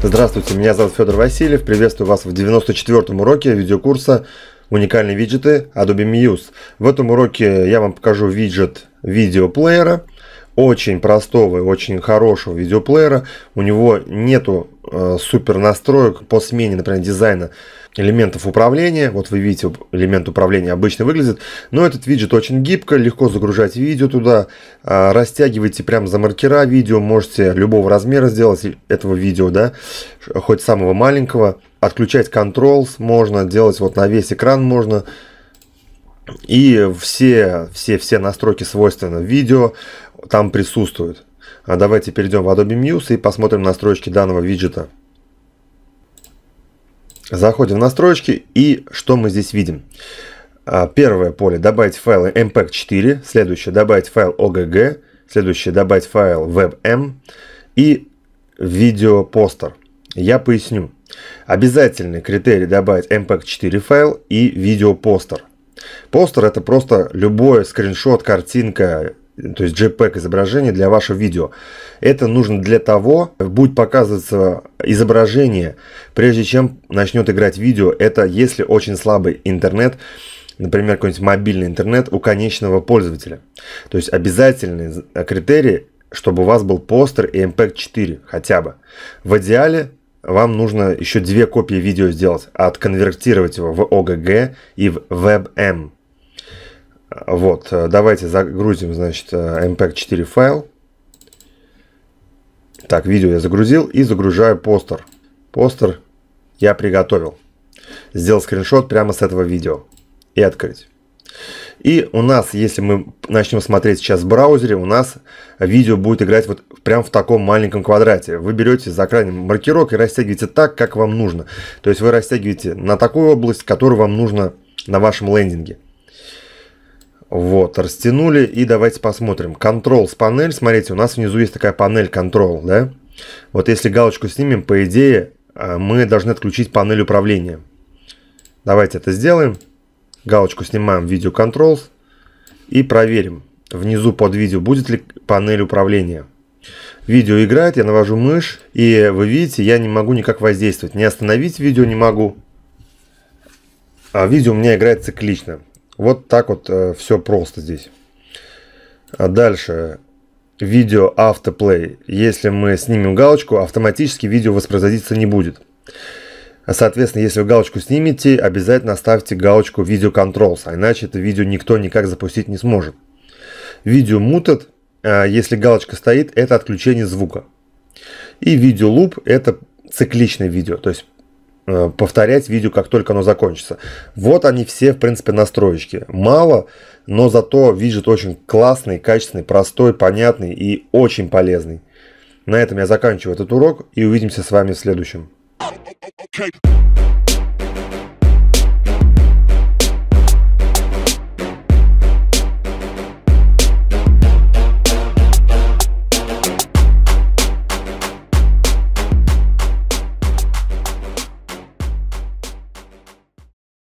Здравствуйте, меня зовут Федор Васильев. Приветствую вас в 94-м уроке видеокурса «Уникальные виджеты Adobe Muse». В этом уроке я вам покажу виджет видеоплеера, очень простого и очень хорошего видеоплеера. У него нету э, супер настроек по смене, например, дизайна элементов управления. Вот вы видите, элемент управления обычно выглядит. Но этот виджет очень гибко, легко загружать видео туда. Э, растягивайте прямо за маркера видео. Можете любого размера сделать этого видео, да, хоть самого маленького. Отключать controls можно, делать вот на весь экран можно. И все, все, все настройки свойственны видео там присутствуют. А давайте перейдем в Adobe Muse и посмотрим настройки данного виджета. Заходим в настройки и что мы здесь видим. А, первое поле добавить файлы MPEG-4, следующее добавить файл OGG, следующее добавить файл WebM и видеопостер. Я поясню. Обязательный критерий добавить MPEG-4 файл и видеопостер. Постер это просто любой скриншот, картинка, то есть JPEG изображение для вашего видео. Это нужно для того, будет показываться изображение, прежде чем начнет играть видео. Это если очень слабый интернет, например, какой-нибудь мобильный интернет у конечного пользователя. То есть обязательный критерий, чтобы у вас был постер и MPEG 4 хотя бы. В идеале вам нужно еще две копии видео сделать, отконвертировать его в OGG и в WebM. Вот, э, давайте загрузим, значит, э, MPEG-4 файл. Так, видео я загрузил и загружаю постер. Постер я приготовил. Сделал скриншот прямо с этого видео. И открыть. И у нас, если мы начнем смотреть сейчас в браузере, у нас видео будет играть вот прям в таком маленьком квадрате. Вы берете за крайним маркерок и растягиваете так, как вам нужно. То есть вы растягиваете на такую область, которую вам нужно на вашем лендинге. Вот, растянули и давайте посмотрим. Control с панель, смотрите, у нас внизу есть такая панель Control, да? Вот если галочку снимем, по идее, а, мы должны отключить панель управления. Давайте это сделаем. Галочку снимаем Video Controls и проверим. Внизу под видео будет ли панель управления. Видео играет, я навожу мышь, и вы видите, я не могу никак воздействовать. Не остановить видео не могу. А видео у меня играет циклично. Вот так вот э, все просто здесь. А дальше видео автоплей. Если мы снимем галочку, автоматически видео воспроизводиться не будет. Соответственно, если вы галочку снимете, обязательно ставьте галочку видео controls, а иначе это видео никто никак запустить не сможет. Видео мутат, э, если галочка стоит, это отключение звука. И видео луп это цикличное видео, то есть повторять видео, как только оно закончится. Вот они все, в принципе, настроечки. Мало, но зато виджет очень классный, качественный, простой, понятный и очень полезный. На этом я заканчиваю этот урок и увидимся с вами в следующем. Okay.